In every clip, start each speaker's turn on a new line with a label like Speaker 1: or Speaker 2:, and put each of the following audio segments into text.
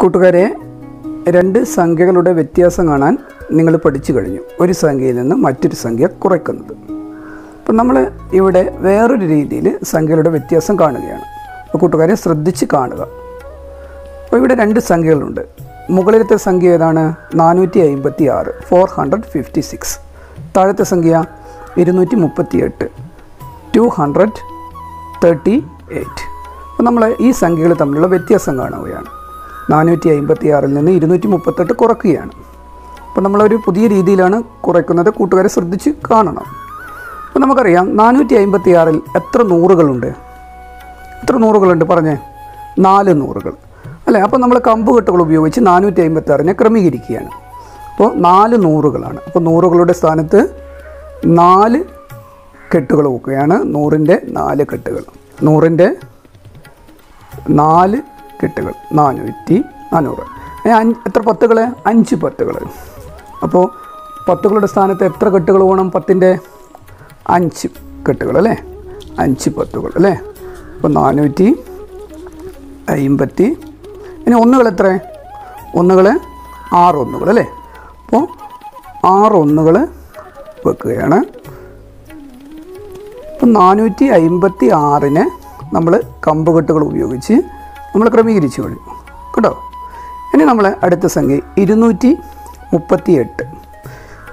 Speaker 1: കൂട്ടുകാരെ രണ്ട് സംഖ്യകളുടെ വ്യത്യാസം കാണാൻ നിങ്ങൾ പഠിച്ചു കഴിഞ്ഞു. ഒരു സംഖ്യയിൽ നിന്ന് മറ്റൊരു സംഖ്യ കുറയ്ക്കുന്നത്. അപ്പം നമ്മൾ ഇവിടെ വേറൊരു രീതിയിൽ സംഖ്യകളുടെ വ്യത്യാസം കാണുകയാണ്. അപ്പോൾ കൂട്ടുകാരെ ശ്രദ്ധിച്ച് കാണുക. അപ്പോൾ ഇവിടെ രണ്ട് സംഖ്യകളുണ്ട്. മുകളിലത്തെ സംഖ്യ ഏതാണ്? നാനൂറ്റി അമ്പത്തി ആറ് ഫോർ ഹൺഡ്രഡ് ഫിഫ്റ്റി സിക്സ് താഴത്തെ സംഖ്യ ഇരുന്നൂറ്റി മുപ്പത്തി എട്ട് ടു ഹൺഡ്രഡ് തേർട്ടി എയ്റ്റ് അപ്പോൾ നമ്മൾ ഈ സംഖ്യകൾ തമ്മിലുള്ള വ്യത്യാസം കാണുകയാണ്. നാനൂറ്റി അമ്പത്തി ആറിൽ നിന്ന് ഇരുന്നൂറ്റി മുപ്പത്തെട്ട് കുറയ്ക്കുകയാണ്. അപ്പോൾ നമ്മളൊരു പുതിയ രീതിയിലാണ് കുറയ്ക്കുന്നത്. കൂട്ടുകാരെ ശ്രദ്ധിച്ച് കാണണം. അപ്പോൾ നമുക്കറിയാം നാനൂറ്റി അമ്പത്തി ആറിൽ എത്ര നൂറുകളുണ്ട്? എത്ര നൂറുകളുണ്ട് പറഞ്ഞേ? നാല് നൂറുകൾ. അല്ലേ? അപ്പോൾ നമ്മൾ കമ്പുകെട്ടുകൾ ഉപയോഗിച്ച് നാനൂറ്റി അമ്പത്തി ആറിനെ ക്രമീകരിക്കുകയാണ്. അപ്പോൾ നാല് നൂറുകളാണ്. അപ്പോൾ നൂറുകളുടെ സ്ഥാനത്ത് നാല് കെട്ടുകൾ വെക്കുകയാണ്. നൂറിന്റെ നാല് കെട്ടുകൾ. നൂറിന്റെ നാല് കെട്ടുകൾ. നാനൂറ്റി നാനൂറ്. എത്ര പത്തുകൾ അഞ്ച് പത്തുകൾ അപ്പോൾ പത്തുകളുടെ സ്ഥാനത്ത് എത്ര കെട്ടുകൾ വേണം പത്തിന്റെ അഞ്ച് കെട്ടുകൾ അല്ലേ? അഞ്ച് പത്തുകൾ അല്ലേ? അപ്പോൾ നാനൂറ്റി അമ്പത്തി ഇനി ഒന്നുകൾ എത്ര? ഒന്നുകൾ ആറ് ഒന്നുകൾ അല്ലേ? അപ്പോൾ ആറ് ഒന്നുകൾ വെക്കുകയാണ്. അപ്പോൾ നാനൂറ്റി അമ്പത്തി ആറിന് നമ്മൾ കമ്പുകെട്ടുകൾ ഉപയോഗിച്ച് നമ്മൾ ക്രമീകരിച്ചു കഴിഞ്ഞു കേട്ടോ? ഇനി നമ്മൾ അടുത്ത സംഖ്യ ഇരുന്നൂറ്റി മുപ്പത്തി എട്ട്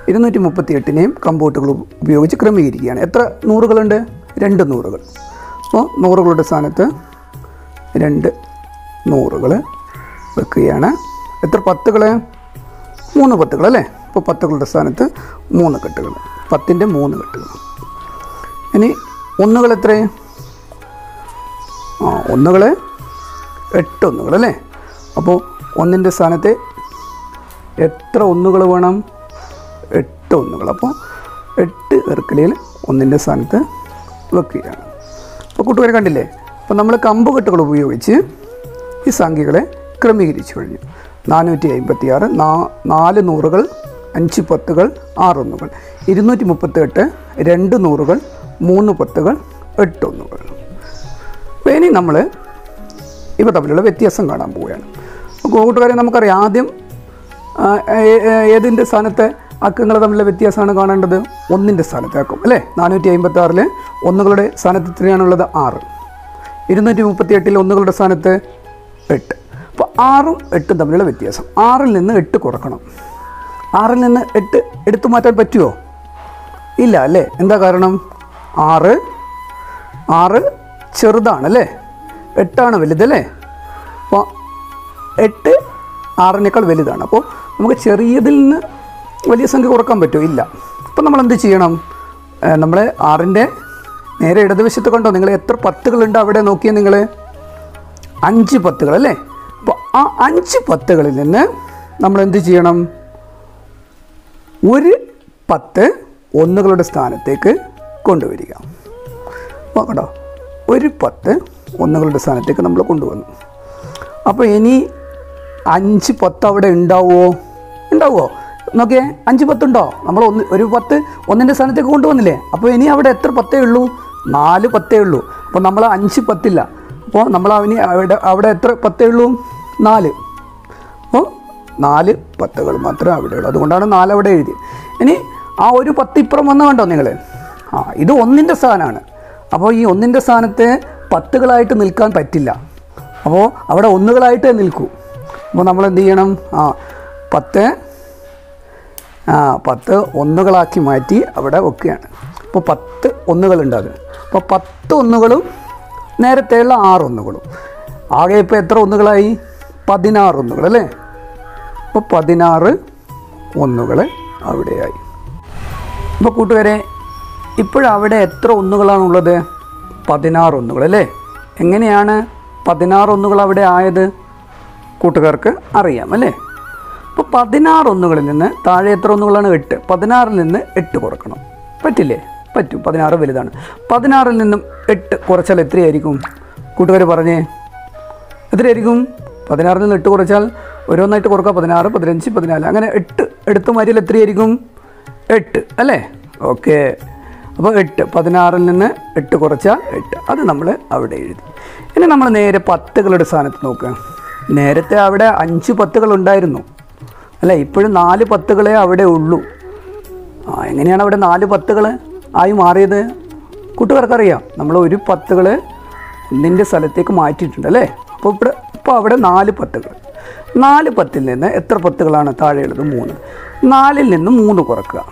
Speaker 1: ഇരുന്നൂറ്റി മുപ്പത്തി എട്ടിനെയും കമ്പോട്ടുകൾ ഉപയോഗിച്ച് ക്രമീകരിക്കുകയാണ്. എത്ര നൂറുകളുണ്ട്? രണ്ട് നൂറുകൾ. അപ്പോൾ നൂറുകളുടെ സ്ഥാനത്ത് രണ്ട് നൂറുകൾ വെക്കുകയാണ്. എത്ര പത്തുകൾ? മൂന്ന് പത്തുകൾ അല്ലേ? അപ്പോൾ പത്തുകളുടെ സ്ഥാനത്ത് മൂന്ന് കെട്ടുകൾ. പത്തിന്റെ മൂന്ന് കെട്ടുകൾ. ഇനി ഒന്നുകൾ എത്രയും ആ ഒന്നുകൾ എട്ട് ഒന്നുകൾ അല്ലേ? അപ്പോൾ ഒന്നിന്റെ സ്ഥാനത്ത് എത്ര ഒന്നുകൾ വേണം? എട്ട് ഒന്നുകൾ അപ്പോൾ എട്ട് എർക്കലിയിൽ ഒന്നിന്റെ സ്ഥാനത്ത് വെക്കുകയാണ്. അപ്പോൾ കൂട്ടുകാരെ കണ്ടില്ലേ? അപ്പോൾ നമ്മൾ കമ്പുകെട്ടുകൾ ഉപയോഗിച്ച് ഈ സംഖ്യകളെ ക്രമീകരിച്ചു കഴിഞ്ഞു. നാനൂറ്റി അമ്പത്തി ആറ് നാ നാല് നൂറുകൾ അഞ്ച് പത്തുകൾ ആറൊന്നുകൾ ഇരുന്നൂറ്റി മുപ്പത്തെട്ട് രണ്ട് നൂറുകൾ മൂന്ന് പത്തുകൾ എട്ട് ഒന്നുകൾ. ഇനി നമ്മൾ ഇവ തമ്മിലുള്ള വ്യത്യാസം കാണാൻ പോവുകയാണ്. കൂട്ടുകാരെ നമുക്കറിയാം ആദ്യം ഏതിന്റെ സ്ഥാനത്തെ അക്കങ്ങൾ തമ്മിലുള്ള വ്യത്യാസമാണ് കാണേണ്ടത്? ഒന്നിന്റെ സ്ഥാനത്തെ അക്കം അല്ലേ? നാനൂറ്റി അമ്പത്തി ആറിൽ ഒന്നുകളുടെ സ്ഥാനത്ത് എത്രയാണുള്ളത്? ആറ്. ഇരുന്നൂറ്റി മുപ്പത്തി എട്ടിൽ ഒന്നുകളുടെ സ്ഥാനത്ത് എട്ട്. അപ്പോൾ ആറും എട്ടും തമ്മിലുള്ള വ്യത്യാസം. ആറിൽ നിന്ന് എട്ട് കുറക്കണം. ആറിൽ നിന്ന് എട്ട് എടുത്തു മാറ്റാൻ പറ്റുമോ ഇല്ല അല്ലേ? എന്താ കാരണം? ആറ്. ആറ് ചെറുതാണല്ലേ എട്ടാണ് വലുതല്ലേ? അപ്പോൾ എട്ട് ആറിനേക്കാൾ വലുതാണ്. അപ്പോൾ നമുക്ക് ചെറിയതിൽ നിന്ന് വലിയ സംഖ്യ കുറയ്ക്കാൻ പറ്റുമോ ഇല്ല. അപ്പോൾ നമ്മൾ എന്ത് ചെയ്യണം? നമ്മൾ ആറിന്റെ നേരെ ഇടതുവശത്ത് കണ്ടോ? നിങ്ങൾ എത്ര പത്തുകളുണ്ട് അവിടെ നോക്കിയാൽ നിങ്ങൾ അഞ്ച് പത്തുകൾ അല്ലേ? അപ്പോൾ ആ അഞ്ച് പത്തുകളിൽ നിന്ന് നമ്മൾ എന്ത് ചെയ്യണം? ഒരു പത്ത് ഒന്നുകളുടെ സ്ഥാനത്തേക്ക് കൊണ്ടുവരിക. നോക്കട്ടോ ഒരു പത്ത് ഒന്നുകളുടെ സ്ഥാനത്തേക്ക് നമ്മൾ കൊണ്ടുവന്നു. അപ്പോൾ ഇനി അഞ്ച് പത്ത് അവിടെ ഉണ്ടാവുമോ ഉണ്ടാവുമോ നോക്കിയേ അഞ്ച് പത്തുണ്ടോ? നമ്മൾ ഒന്ന് ഒരു പത്ത് ഒന്നിന്റെ സ്ഥാനത്തേക്ക് കൊണ്ടുവന്നില്ലേ? അപ്പോൾ ഇനി അവിടെ എത്ര പത്തേ ഉള്ളൂ? നാല് പത്തേ ഉള്ളൂ. അപ്പോൾ നമ്മൾ അഞ്ച് പത്തില്ല. അപ്പോൾ നമ്മൾ അവന് അവിടെ അവിടെ എത്ര പത്തേ ഉള്ളൂ? നാല്. അപ്പോൾ നാല് പത്തുകൾ മാത്രമേ അവിടെ ഉള്ളൂ. അതുകൊണ്ടാണ് നാല് അവിടെ എഴുതി. ഇനി ആ ഒരു പത്ത് ഇപ്പുറം വന്ന് കണ്ടോ നിങ്ങൾ ആ ഇത് ഒന്നിന്റെ സ്ഥാനമാണ്. അപ്പോൾ ഈ ഒന്നിന്റെ സ്ഥാനത്ത് പത്തുകളായിട്ട് നിൽക്കാൻ പറ്റില്ല. അപ്പോൾ അവിടെ ഒന്നുകളായിട്ട് നിൽക്കൂ. അപ്പോൾ നമ്മൾ എന്ത് ചെയ്യണം? ആ പത്ത് ആ പത്ത് ഒന്നുകളാക്കി മാറ്റി അവിടെ വെക്കുകയാണ്. അപ്പോൾ പത്ത് ഒന്നുകളുണ്ട് അത്. അപ്പോൾ പത്ത് ഒന്നുകളും നേരത്തെയുള്ള ആറ് ഒന്നുകളും. ആകെ ഇപ്പോൾ എത്ര ഒന്നുകളായി? പതിനാറ് ഒന്നുകൾ അല്ലേ? അപ്പോൾ പതിനാറ് ഒന്നുകൾ അവിടെയായി. അപ്പോൾ കൂട്ടുകാരെ ഇപ്പോഴവിടെ എത്ര ഒന്നുകളാണുള്ളത്? പതിനാറ് ഒന്നുകൾ അല്ലേ? എങ്ങനെയാണ് പതിനാറ് ഒന്നുകൾ അവിടെ ആയത്? കൂട്ടുകാർക്ക് അറിയാം അല്ലേ? അപ്പോൾ പതിനാറ് ഒന്നുകളിൽ നിന്ന് താഴെ എത്ര ഒന്നുകളാണ് എട്ട്? പതിനാറിൽ നിന്ന് എട്ട് കുറക്കണം. പറ്റില്ലേ? പറ്റും. പതിനാറ് വലുതാണ്. പതിനാറിൽ നിന്നും എട്ട് കുറച്ചാൽ എത്രയായിരിക്കും? കൂട്ടുകാർ പറഞ്ഞേ എത്രയായിരിക്കും? പതിനാറിൽ നിന്ന് എട്ട് കുറച്ചാൽ ഓരോന്നായിട്ട് കുറക്കുക. പതിനാറ് പതിനഞ്ച് പതിനാല്. അങ്ങനെ എട്ട് എടുത്തു മാറ്റിയാൽ എത്രയായിരിക്കും? എട്ട് അല്ലേ? ഓക്കെ. അപ്പോൾ എട്ട് പതിനാറിൽ നിന്ന് എട്ട് കുറച്ചാൽ എട്ട്. അത് നമ്മൾ അവിടെ എഴുതി. ഇനി നമ്മൾ നേരെ പത്തുകളുടെ സ്ഥാനത്ത് നോക്കുക. നേരത്തെ അവിടെ അഞ്ച് പത്തുകൾ ഉണ്ടായിരുന്നു. അല്ല ഇപ്പോഴും നാല് പത്തുകളെ അവിടെ ഉള്ളൂ. ആ എങ്ങനെയാണ് അവിടെ നാല് പത്തുകൾ ആയി മാറിയത്? കൂട്ടുകാർക്കറിയാം. നമ്മൾ ഒരു പത്തുകൾ ഒന്നിന്റെ സ്ഥലത്തേക്ക് മാറ്റിയിട്ടുണ്ട് അല്ലേ? അപ്പോൾ ഇവിടെ ഇപ്പോൾ അവിടെ നാല് പത്തുകൾ. നാല് പത്തിൽ നിന്ന് എത്ര പത്തുകളാണ് താഴെയുള്ളത്? മൂന്ന്. നാലിൽ നിന്ന് മൂന്ന് കുറക്കുക.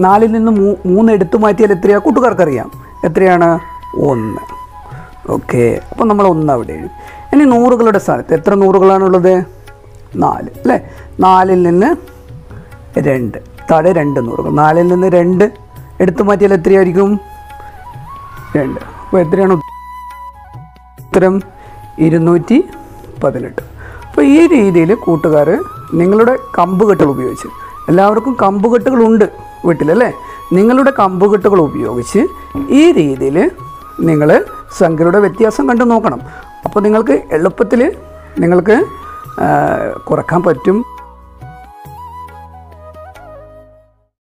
Speaker 1: നാലിൽ നിന്ന് മൂ മൂന്ന് എടുത്തു മാറ്റിയാൽ എത്രയാണ് കൂട്ടുകാർക്കറിയാം. എത്രയാണ്? ഒന്ന്. ഓക്കെ. അപ്പോൾ നമ്മൾ ഒന്ന് അവിടെ എഴുതി. ഇനി നൂറുകളുടെ സ്ഥാനത്ത് എത്ര നൂറുകളാണുള്ളത്? നാല്. അല്ലേ? നാലിൽ നിന്ന് രണ്ട്. താഴെ രണ്ട് നൂറുകൾ. നാലിൽ നിന്ന് രണ്ട് എടുത്തു മാറ്റിയാൽ എത്രയായിരിക്കും? രണ്ട്. അപ്പോൾ എത്രയാണ്? ഉത്തരം ഇരുന്നൂറ്റി പതിനെട്ട്. അപ്പോൾ ഈ രീതിയിൽ കൂട്ടുകാർ നിങ്ങളുടെ കമ്പുകെട്ടുകൾ ഉപയോഗിച്ച് എല്ലാവർക്കും കമ്പുകെട്ടുകളുണ്ട്. വീട്ടിലല്ലേ? നിങ്ങളുടെ കമ്പുകെട്ടുകൾ ഉപയോഗിച്ച് ഈ രീതിയിൽ നിങ്ങൾ സംഖ്യയുടെ വ്യത്യാസം കണ്ടു നോക്കണം. അപ്പോൾ നിങ്ങൾക്ക് എളുപ്പത്തിൽ നിങ്ങൾക്ക് കുറയ്ക്കാൻ പറ്റും.